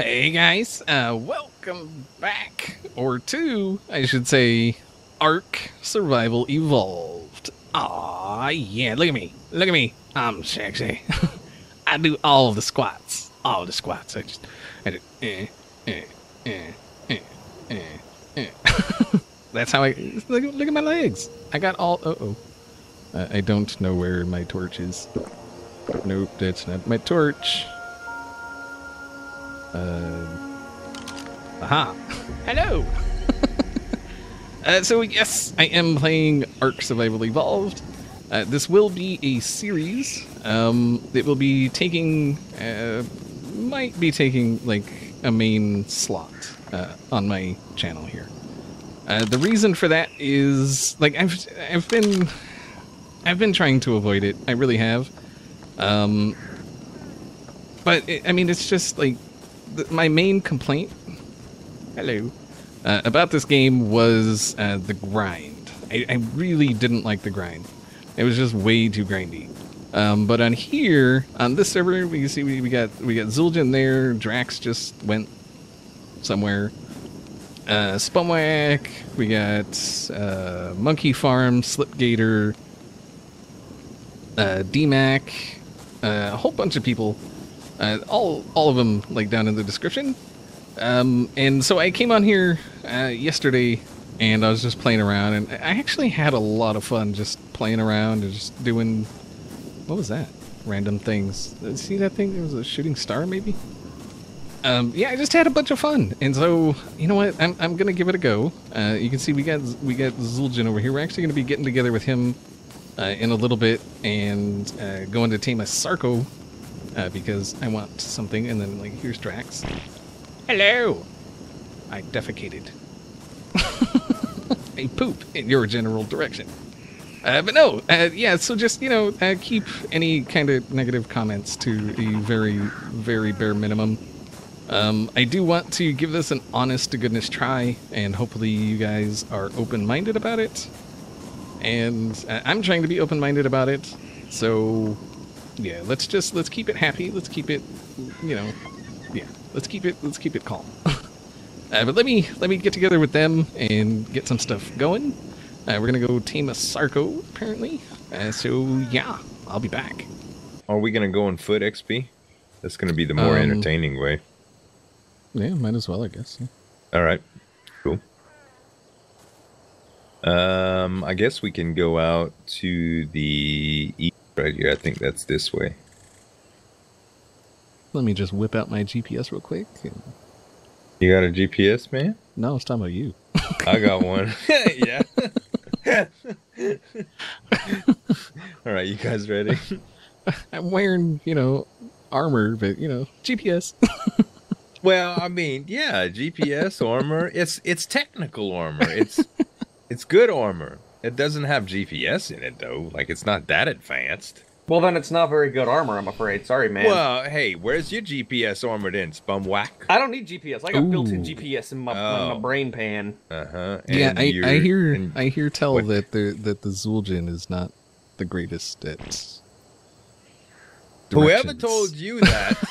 Hey guys, uh, welcome back, or to, I should say, Ark Survival Evolved. Aw, yeah, look at me, look at me, I'm sexy. I do all the squats, all the squats. I just, I do, eh, eh, eh, eh, eh, eh. That's how I look. Look at my legs. I got all. Uh oh. Uh, I don't know where my torch is. Nope, that's not my torch. Uh, aha. Hello. uh, so yes, I am playing Ark Survival Evolved. Uh, this will be a series. Um, it will be taking, uh, might be taking like a main slot uh, on my channel here. Uh, the reason for that is like I've I've been I've been trying to avoid it. I really have. Um, but it, I mean, it's just like the, my main complaint. Hello. Uh, about this game was uh, the grind. I, I, really didn't like the grind. It was just way too grindy. Um, but on here, on this server, we can see we, we got we got Zueljin there. Draax just went somewhere. Uh, Spumwack. We got uh, Monkey Farm, Slipgator, uh, DMAC, uh, a whole bunch of people. Uh, all all of them like down in the description. Um, and so I came on here uh, yesterday, and I was just playing around, and I actually had a lot of fun just playing around and just doing. What was that? Random things. See that thing? It was a shooting star, maybe. Um, yeah, I just had a bunch of fun, and so you know what? I'm, I'm gonna give it a go. Uh, you can see we got we got Zueljin over here. We're actually gonna be getting together with him uh, in a little bit and uh, going to tame a Sarco uh, because I want something. And then like here's Draax. Hello. I defecated. I poop in your general direction. Uh, but no, uh, yeah. So just you know, uh, keep any kind of negative comments to a very, very bare minimum. Um, I do want to give this an honest to goodness try, and hopefully you guys are open-minded about it. And I'm trying to be open-minded about it. So, yeah, let's just let's keep it happy. Let's keep it, you know, yeah. Let's keep it let's keep it calm. uh, but let me let me get together with them and get some stuff going. Uh, we're gonna go tame a Sarco apparently. Uh, so yeah, I'll be back. Are we gonna go on foot XP? That's gonna be the more um, entertaining way. Yeah, might as well, I guess. Yeah. All right, cool. Um, I guess we can go out to the right here. I think that's this way. Let me just whip out my GPS real quick. You got a GPS, man? No, it's talking about you. I got one. yeah. All right, you guys ready? I'm wearing, you know, armor, but you know, GPS. well, I mean, yeah, GPS armor. It's it's technical armor. It's it's good armor. It doesn't have GPS in it though. Like it's not that advanced. Well, then it's not very good armor, I'm afraid. Sorry, man. Well, hey, where's your GPS armored in, Spumwack? I don't need GPS. I got Ooh. built-in GPS in my, oh. my brain pan. Uh huh. Yeah, I, I, hear and, I hear tell what? that the that the Zueljin is not the greatest at. Whoever told you that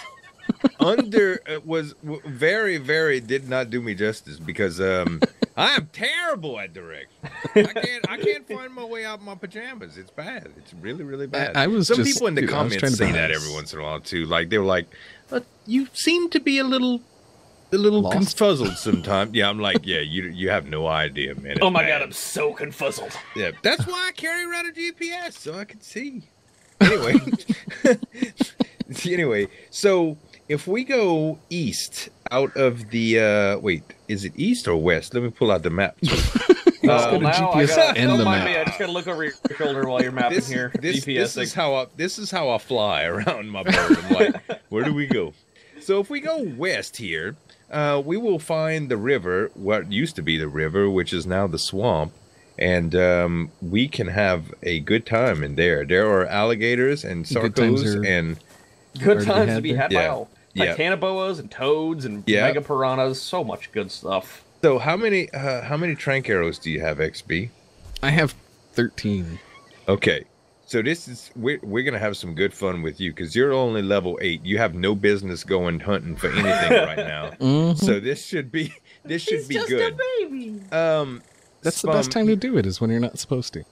under uh, was very very did not do me justice because um I am terrible at directions. I can't. I can't find my way out of my pajamas. It's bad. It's really, really bad. I, I was some just, people in the dude, comments say that every once in a while too. Like they were like, but "You seem to be a little, a little Lost? confuzzled sometimes." yeah, I'm like, "Yeah, you you have no idea, man." It's oh my bad. god, I'm so confuzzled. Yeah, that's why I carry around a GPS so I can see. Anyway, anyway, so if we go east out of the uh wait, is it east or west? Let me pull out the map. Let's uh, go to GPS gotta, and the map. Me. I just gotta look over your shoulder while you're mapping this, here. This, this is how I, this is how I fly around my bird. I'm like, where do we go? So if we go west here, uh, we will find the river, what used to be the river, which is now the swamp, and um, we can have a good time in there. There are alligators and sarcos and good times to be had by all yeah. titanoboas and toads and yeah. mega piranhas. So much good stuff. So how many uh, how many trank arrows do you have, XB? I have thirteen. Okay, So this is we're we're gonna have some good fun with you because you're only level eight. You have no business going hunting for anything right now. Mm-hmm. So this should be this should He's be just good. A baby. Um, that's the best time to do it is when you're not supposed to.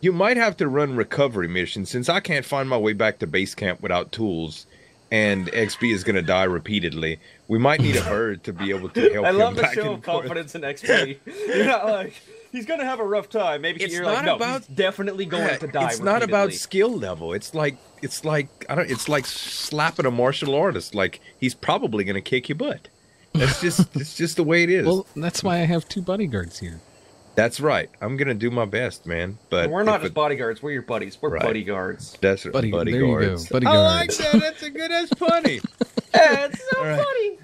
You might have to run recovery missions since I can't find my way back to base camp without tools, and XP is going to die repeatedly. We might need a bird to be able to help. I love the show of confidence in XP. You're not like he's going to have a rough time. Maybe it's you're not like, no, about definitely going yeah, to die. It's not about skill level. It's like it's like I don't. It's like slapping a martial artist. Like he's probably going to kick your butt. That's just it's just the way it is. Well, that's why I have two bodyguards here. That's right. I'm gonna do my best, man. But we're not just it, bodyguards. We're your buddies. We're right. bodyguards. That's right. Buddy, bodyguards. Buddy I like that. That's a good. That's funny. That's so right. funny.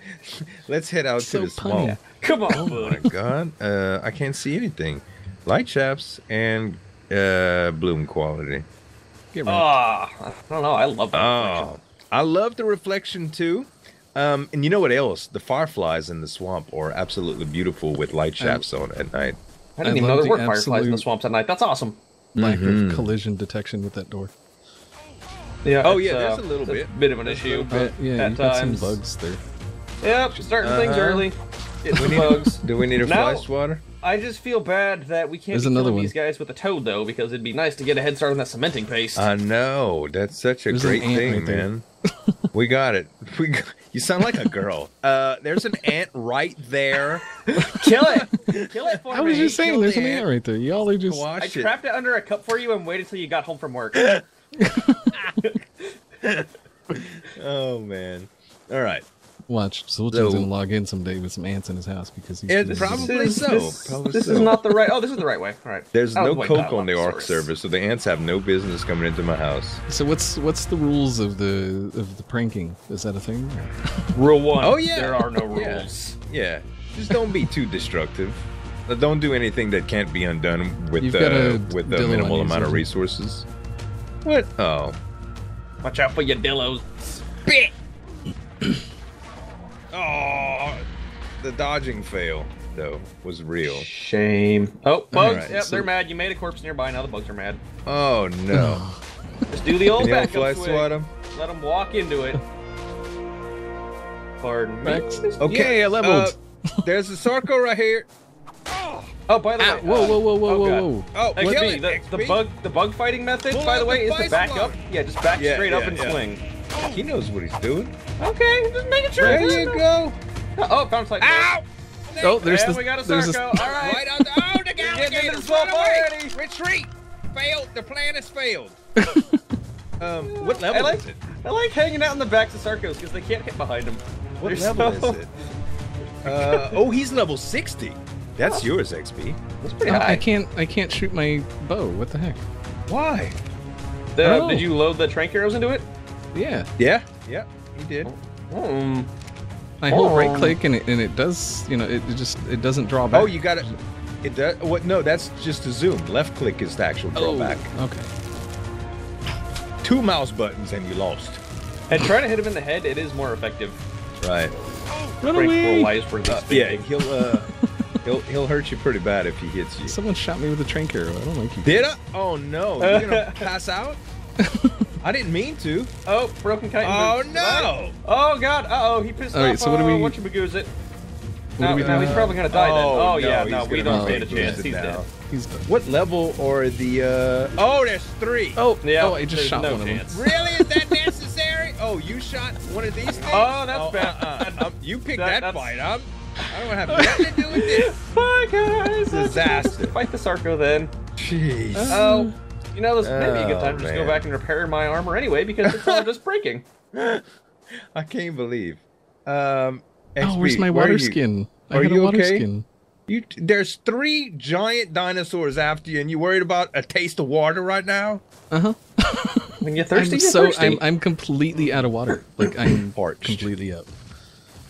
Let's head out so to the swamp. Come on. Oh my god. Uh, I can't see anything. Light shafts and uh, bloom quality. Ah, oh, I don't know. I love that. Oh, I love the reflection too. Um, and you know what else? The fireflies in the swamp are absolutely beautiful with light shafts on at night. I didn't I even know there were fireflies in the swamps at night. That's awesome. Lack mm-hmm. of collision detection with that door. Yeah. Oh yeah, uh, a little bit. A bit of an issue. Bit, yeah, at got some bugs there. Yep, starting uh-huh. things early. Getting we need, bugs. Do we need a fly swatter? I just feel bad that we can't There's be another one. these guys with a toad though, because it'd be nice to get a head start on that cementing paste. I know that's such a There's great thing, right man. we got it. We got, you sound like a girl. Uh, there's an ant right there. Kill it. Kill it for me. I me. was just saying, Kill there's the an ant right there. Y'all are just. I it. trapped it under a cup for you and waited till you got home from work. oh man! All right. Watch, Sultan's so, gonna log in someday with some ants in his house because he's. It probably so. This, probably this so. is not the right. Oh, this is the right way. All right. There's no coke on the Ark server, so the ants have no business coming into my house. So what's what's the rules of the of the pranking? Is that a thing? Rule one. Oh yeah. There are no rules. Yeah. yeah. Just don't be too destructive. Uh, don't do anything that can't be undone with uh, with a minimal amount of resources. What? Oh. Watch out for your dillos. Bit. Oh, the dodging fail though was real. Shame. Oh, bugs. Right, yep, so... they're mad. You made a corpse nearby. Now the bugs are mad. Oh no. Just do the old Can backup swing. swat Them? Let them walk into it. Pardon me. Okay, yeah, I leveled. Uh, there's a circle right here. Oh, by the ah, way, whoa, whoa, whoa, whoa, whoa, whoa! Oh, XP, kill it, the, the, bug, the bug fighting method, Pull by the way, the is to back up. Yeah, just back yeah, straight yeah, up and yeah. swing. He knows what he's doing. Okay, just making sure. There you go. Oh, found sight. Ow! Oh, there's and the. we got a there's Sarco. All right. right on the, oh, the alligators run away. Retreat. Failed. The plan has failed. um, what level I like, is it? I like hanging out in the backs of Sarcos because they can't hit behind them. What They're level so... is it? Uh, oh, he's level 60. That's oh. yours, XP. That's pretty high. I can't. I can't shoot my bow. What the heck? Why? The, oh. Did you load the trank arrows into it? Yeah. Yeah. Yeah. He did. Um, I hold right click and it, and it does, you know, it, it just it doesn't draw back. Oh, you got it. It does. What? No, that's just a zoom. Left click is the actual drawback. Oh, okay. Two mouse buttons and you lost. And trying to hit him in the head, it is more effective. Right. Run away. Uh, yeah, he'll uh, he'll he'll hurt you pretty bad if he hits you. Someone shot me with a trank arrow. I don't like you. Did I? Oh no! You're gonna pass out? I didn't mean to. Oh, broken kite. Oh no! Oh god! Uh oh, he pissed All right, off. so what do we? What you magooze it? No, no, he's probably gonna die oh, then. Oh no, yeah, no, we don't stand a chance. He's now. dead. He's dead. What level are the? uh... Oh, there's three. Oh, yeah. Oh, I just shot no one chance. of them. Really? Is that necessary? Oh, you shot one of these things? Oh, that's oh, bad. Uh, uh, you picked that, that fight. I'm. I don't want to have nothing to do with this. Bye, guys. Disaster. Fight the Sarco then. Jeez. Oh. You know, this may be a good time to just go back and repair my armor anyway because it's all just breaking. I can't believe. Um, XP, oh, where's my water skin? I are you okay? Skin. You, there's three giant dinosaurs after you, and you worried about a taste of water right now? Uh huh. when you're thirsty, I'm you're so thirsty. I'm, I'm completely out of water. Like I'm parched. completely up.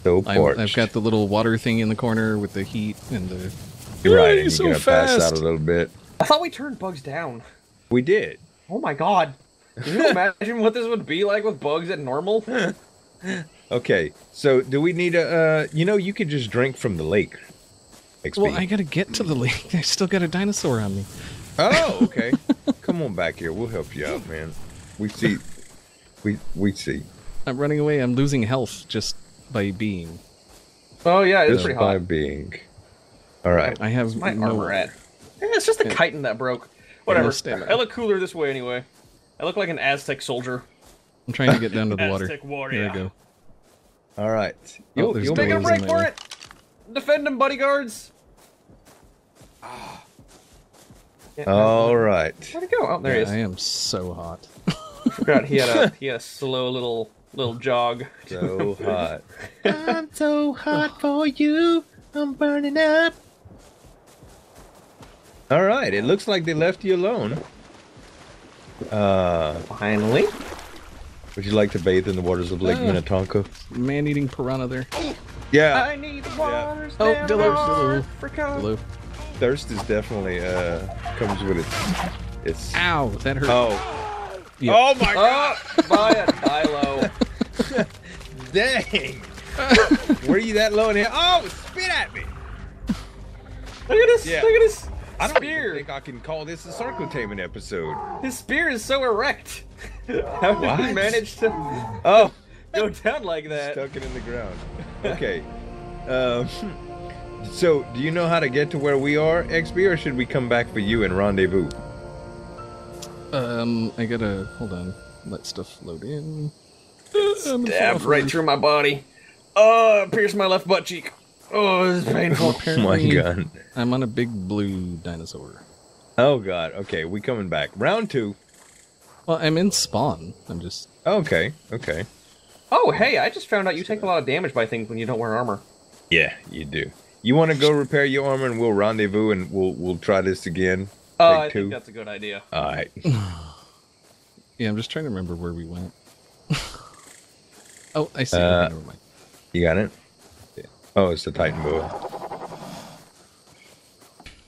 So parched. i have got the little water thing in the corner with the heat and the. You're right. And you're so gonna fast. pass out a little bit. I thought we turned bugs down. We did. Oh my god. Can you imagine what this would be like with bugs at normal? okay, so do we need a? Uh, you know, you could just drink from the lake. XP. Well, I gotta get to the lake. I still got a dinosaur on me. Oh, okay. Come come on back here. We'll help you out, man. We see. We we see. I'm running away. I'm losing health just by being. Oh yeah, it's just pretty hot. by being. All right. I have my no... armor at. Yeah, it's just the chitin that broke. Whatever. I look cooler this way anyway. I look like an Aztec soldier. I'm trying to get down to the water. Aztec warrior. There we go. All right. You'll, oh, you'll take a break for it. Defend them, bodyguards. All right. Where'd he go? Oh, there yeah, he is. I am so hot. I forgot he had a he had a slow little little jog. So hot. I'm so hot for you. I'm burning up. All right. It looks like they left you alone. Uh, finally. Would you like to bathe in the waters of Lake uh, Minnetonka? Man-eating piranha there. Yeah. I need waters. Yeah. Oh, Dillo. Dillo. Thirst is definitely uh comes with it. It's. Ow! That hurt. Oh. Yep. Oh my god! Oh, by a Dilo. Dang. Were you that low in here? Oh, spit at me! Look at this! Yeah. Look at this! I don't spear. think I can call this a Sarcotainment episode. His spear is so erect. How did what? he manage to oh go down like that? Stuck it in the ground. Okay. um, so, do you know how to get to where we are, XB, or should we come back for you and rendezvous? Um, I gotta hold on. Let stuff load in. Stabbed right through my body. Uh, pierced my left butt cheek. Oh, this is painful. oh my god. I'm on a big blue dinosaur. Oh god. Okay, we coming back. Round two. Well, I'm in spawn. I'm just. Okay. Okay. Oh, hey! I just found out you take a lot of damage by things when you don't wear armor. Yeah, you do. You want to go repair your armor, and we'll rendezvous, and we'll we'll try this again. Oh, uh, I two. think that's a good idea. All right. yeah, I'm just trying to remember where we went. oh, I see. Uh, Never mind. You got it. Oh, it's the Titanoboa.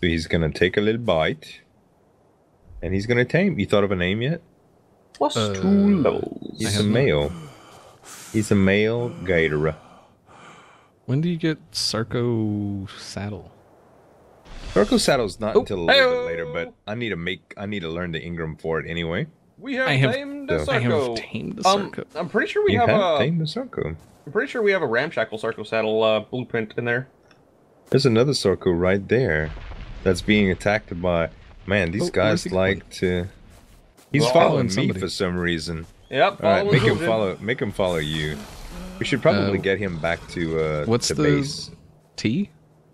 So he's gonna take a little bite, and he's gonna tame. You thought of a name yet? Plus uh, two levels. He's a male. He's a male gator. When do you get Sarco saddle? Sarco saddle's not oh, until a little bit later, but I need to make. I need to learn the engram for it anyway. We have, I have tamed the Sarco. I have tamed the Sarco. Um, I'm pretty sure we you have, have a. Tamed the Sarco. I'm pretty sure we have a ramshackle Sarco saddle uh, blueprint in there. There's another Sarco right there that's being attacked by. Man, these oh, guys like to. He's well, following me somebody. for some reason. Yep. All right, make him follow. Make him follow you. We should probably uh, get him back to uh what's to the base. T?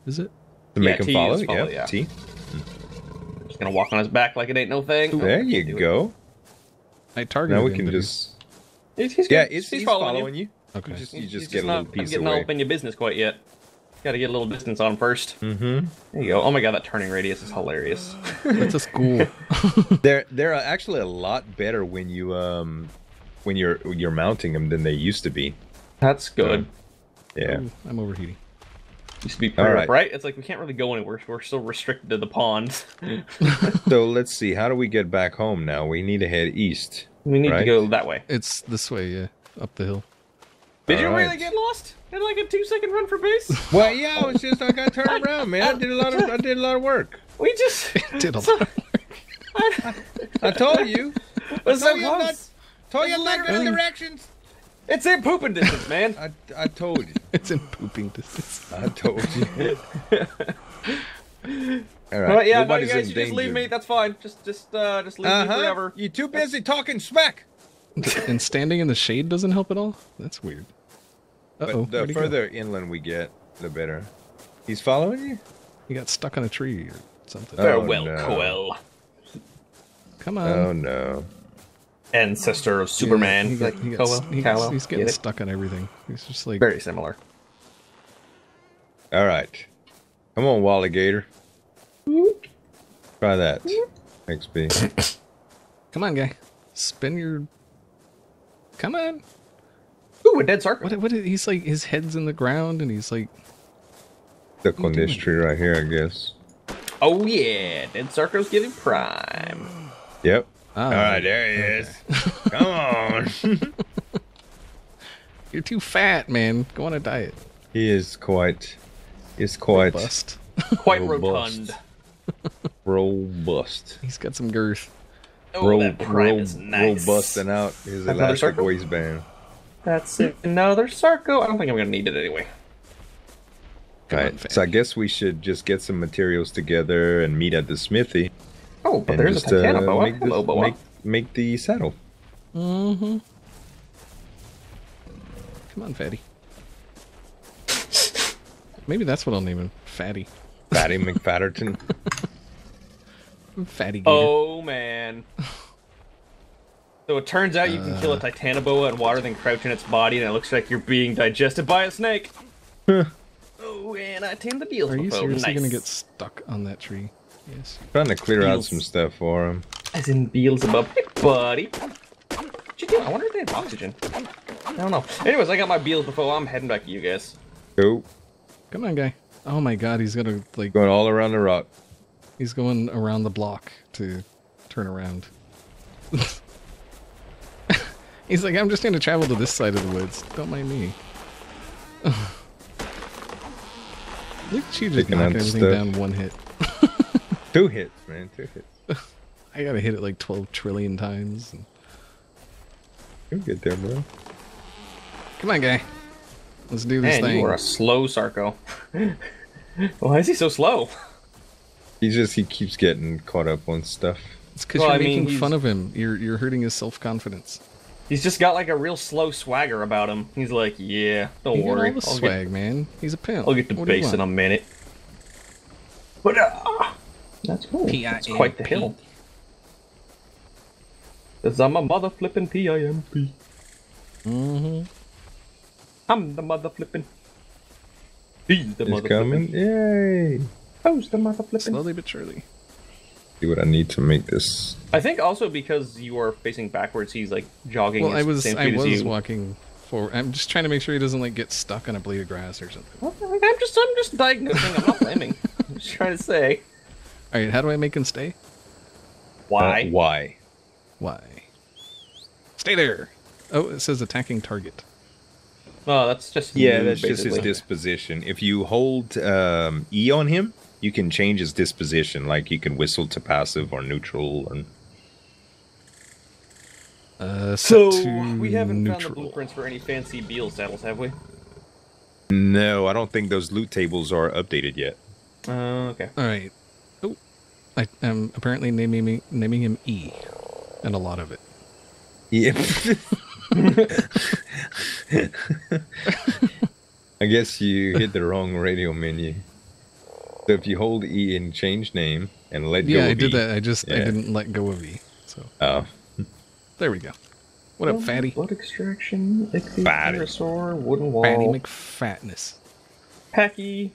Is it? To yeah, make him T follow? follow yep, yeah. T. Just gonna walk on his back like it ain't no thing. There you go. I targeted Now we can just. He's, he's yeah, he's, he's, following, following you. you. Okay. You just, you just he's get just a little not, piece getting away. all up in your business quite yet. Got to get a little distance on him first. Mm-hmm. There you go. Oh my god, that turning radius is hilarious. That's a school. they're they're actually a lot better when you um when you're you're mounting them than they used to be. That's good. yeah. Ooh, I'm overheating. Used to be pretty right. right. It's like we can't really go anywhere. We're still restricted to the pond. so let's see. How do we get back home now? We need to head east. We need right? to go that way. It's this way, yeah, up the hill. Did All you right. really get lost? In like a two second run for base? Well, yeah, it was just I got turned around, man. I did a lot of I did a lot of work. We just did a lot. Of work. I, I told you. I told you not, told you not good directions. It's in pooping distance, man. I, I told you. It's in pooping distance. I told you. All right. Well, yeah, no, you guys, you just leave me. That's fine. Just, just, uh, just leave uh-huh. me forever. You too busy talking smack. and standing in the shade doesn't help at all. That's weird. Uh-oh, but the further inland we get, the better. He's following you? He got stuck on a tree or something. Oh, Farewell, no. Coel. Come on. Oh no. Ancestor of Superman. Yeah, he got, he got, he gets, he's getting stuck on everything. He's just like very similar. All right, come on, Wally Gator. Try that. XP. come on, guy. Spin your. Come on. Ooh, a dead Sarco. What? What? He's like his head's in the ground, and he's like stuck on this tree right here, I guess. Oh yeah, dead Sarco's getting prime. Yep. Oh, ah, All right, there he okay. is. Come on. You're too fat, man. Go on a diet. He is quite. Is quite. Robust. quite robust. rotund. robust. He's got some girth. Oh, roll, that prime is nice. Roll busting out his Another elastic waistband. That's it. Another Sarco. I don't think I'm gonna need it anyway. Right. So I guess we should just get some materials together and meet at the smithy. Oh, but there's just, a Titania uh, boa. Make, Hello, boa. Make, make the saddle. Mm-hmm. Come on, Fatty. Maybe that's what I'll name him. Fatty. Fatty McFatterton. Fatty Gator. Oh, man. So it turns out you can uh, kill a uh. Titanoboa in water, then crouch in its body, and it looks like you're being digested by a snake. oh, and I tamed the deals. Are you seriously nice. gonna get stuck on that tree? Yes. Trying to clear Beals. out some stuff for him. As in Beelzebub. Hey, buddy. What you doing? I wonder if they have oxygen. I don't know. Anyways, I got my Beals before I'm heading back to you guys. Go. Come on, guy. Oh my god, he's gonna, like... Going all around the rock. He's going around the block to turn around. he's like, I'm just gonna travel to this side of the woods. Don't mind me. Look at you just knocking everything stuff. down one hit. Two hits, man. Two hits. I gotta hit it like 12 trillion times. And... You'll get there, bro. Come on, guy. Let's do this man, thing. you are a slow Sarco. Why is he so slow? He just he keeps getting caught up on stuff. It's because well, you're I making mean, fun of him. You're you're hurting his self confidence. He's just got like a real slow swagger about him. He's like, yeah, don't worry. All the I'll swag, get, man. He's a pimp. I'll get to what base in a minute. But uh, that's cool. That's quite the hill. Cause I'm a mother flipping P-I-M-P. Mm-hmm. I'm the mother flipping. He's the He's mother coming. Yay! Who's the mother flipping? Slowly but surely. See what I need to make this. I think also because you are facing backwards, he's like jogging. Well, I was I was walking forward. I'm just trying to make sure he doesn't like get stuck on a blade of grass or something. I'm just I'm just diagnosing. I'm not blaming. I'm just trying to say. All right, how do I make him stay? Why? Uh, why? Why? Stay there. Oh, it says attacking target. Oh, that's just yeah, that's basically. just his disposition. If you hold um, E on him, you can change his disposition. Like you can whistle to passive or neutral. And uh, so we haven't neutral. found the blueprints for any fancy Beal saddles, have we? No, I don't think those loot tables are updated yet. Uh, okay. All right. Oh, I am apparently naming naming him E, and a lot of it. Yeah. I guess you hit the wrong radio menu. So if you hold E and change name and let yeah, go I did e, that. I just yeah. I didn't let go of E. So oh, there we go. What up, fatty? Blood extraction, ichthy, fatty. Pterosaur, wooden wall, fatty McFatness, Packy,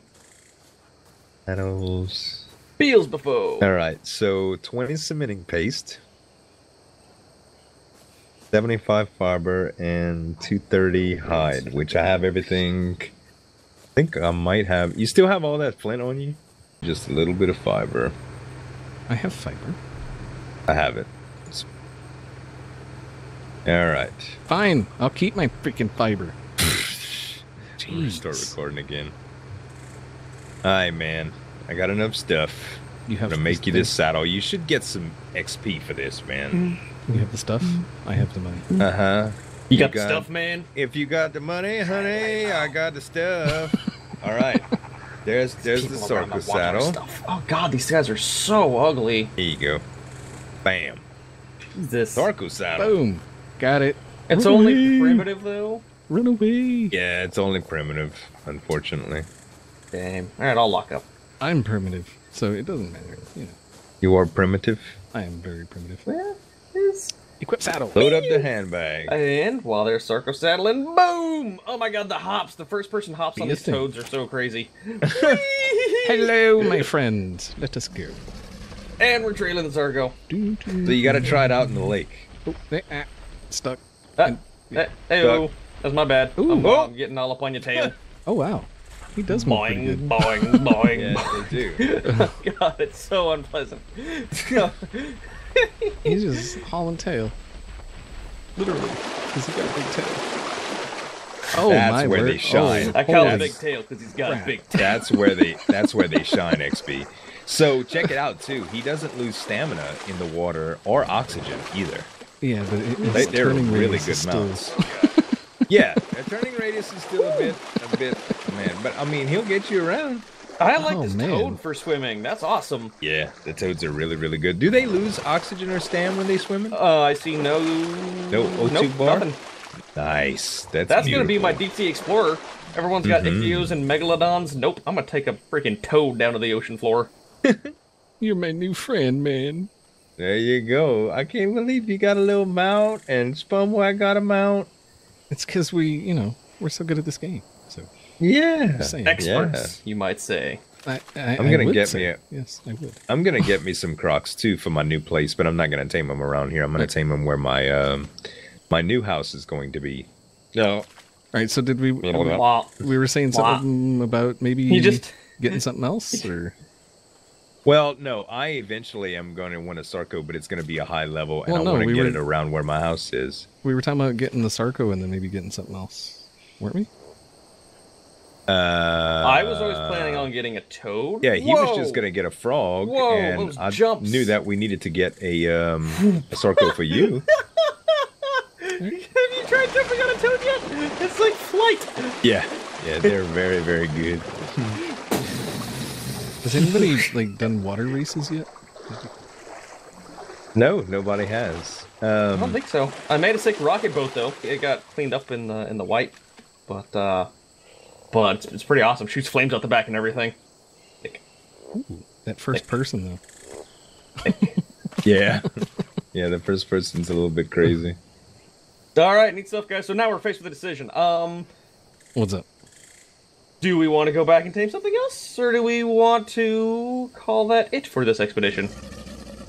Petals, Beals before. All right, so twenty cementing paste. 75 fiber and 230 hide, which I have everything. I think I might have. You still have all that flint on you? Just a little bit of fiber. I have fiber. I have it. All right. Fine. I'll keep my freaking fiber. Jeez. Start recording again. Hi, man. I got enough stuff. You have to make you this saddle. You should get some XP for this, man. Mm. You have the stuff. Mm-hmm. I have the money. Uh huh. You, you got, got, the stuff, man. If you got the money, honey, I got the stuff. All right. There's there's the circus saddle. Oh god, these guys are so ugly. Here you go. Bam. this Sarco saddle. Boom. Got it. It's Run only away. primitive though. Run away. Yeah, it's only primitive, unfortunately. Damn. Alright, I'll lock up. I'm primitive, so it doesn't matter, you know. You are primitive? I am very primitive. Yeah is. Equip saddle. Load up the handbag. And while they're circle saddling, boom! Oh my god, the hops. The first person hops on these toads are so crazy. Hello, my friends. Let us go. And we're trailing the Sarco. So you gotta try it out in the lake. Oh, eh, ah, stuck. Ah, eh, hey, That's my bad. Ooh. I'm, oh. I'm, getting all up on your tail. oh, wow. He does boing, boing, boing. yeah, they do. oh, God, it's so unpleasant. He's just hauling tail. Literally. Because he got a big tail. Oh that's my where word. they shine. Oh, I call him big tail because he's got a big tail. That's where they. That's where they shine. XP. So check it out too. He doesn't lose stamina in the water or oxygen either. Yeah, but it, They, its they're turning really good is still- mounts. Yeah, their turning radius is still a bit, a bit, man. But I mean, he'll get you around. I like Oh, this man. toad for swimming. That's awesome. Yeah, the toads are really, really good. Do they lose oxygen or stam when they swim? in? Uh, I see no. No O2 nope, bar? Nothing. Nice. That's That's gonna be my beautiful. deep sea explorer. Everyone's got Mhm. ichthyos and megalodons. Nope, I'm gonna take a freaking toad down to the ocean floor. You're my new friend, man. There you go. I can't believe you got a little mount and Spumwack got a mount. It's because we, you know, we're so good at this game. So Yeah. just saying. Experts, you might say. I, I, I'm gonna would get say- me a- Yes, I would. I'm gonna get me some Crocs too for my new place, but I'm not gonna tame them around here. I'm gonna tame them where my um my new house is going to be. No. All right. So did we? Yeah. Wow. We were saying Wah. something about maybe You just getting something else, or Well, no, I eventually am going to want a Sarco, but it's going to be a high level, and Well, I no, want to we get were- it around where my house is. we were talking about getting the Sarco and then maybe getting something else, weren't we? Uh, I was always planning on getting a toad. Yeah, he was just going to get a frog, Whoa, and those I jumps. knew that we needed to get a um a Sarco for you. Have you tried jumping on a toad yet? It's like flight. Yeah, yeah, they're very, very good. Has anybody like done water races yet? No, nobody has. I don't Um, think so. I made a sick rocket boat though. It got cleaned up in the in the white, but uh, but it's, it's pretty awesome. Shoots flames out the back and everything. Like, That first person though. yeah, yeah, the first person's a little bit crazy. All right, neat stuff, guys. So now we're faced with a decision. Um, What's up? Do we want to go back and tame something else, or do we want to call that it for this expedition?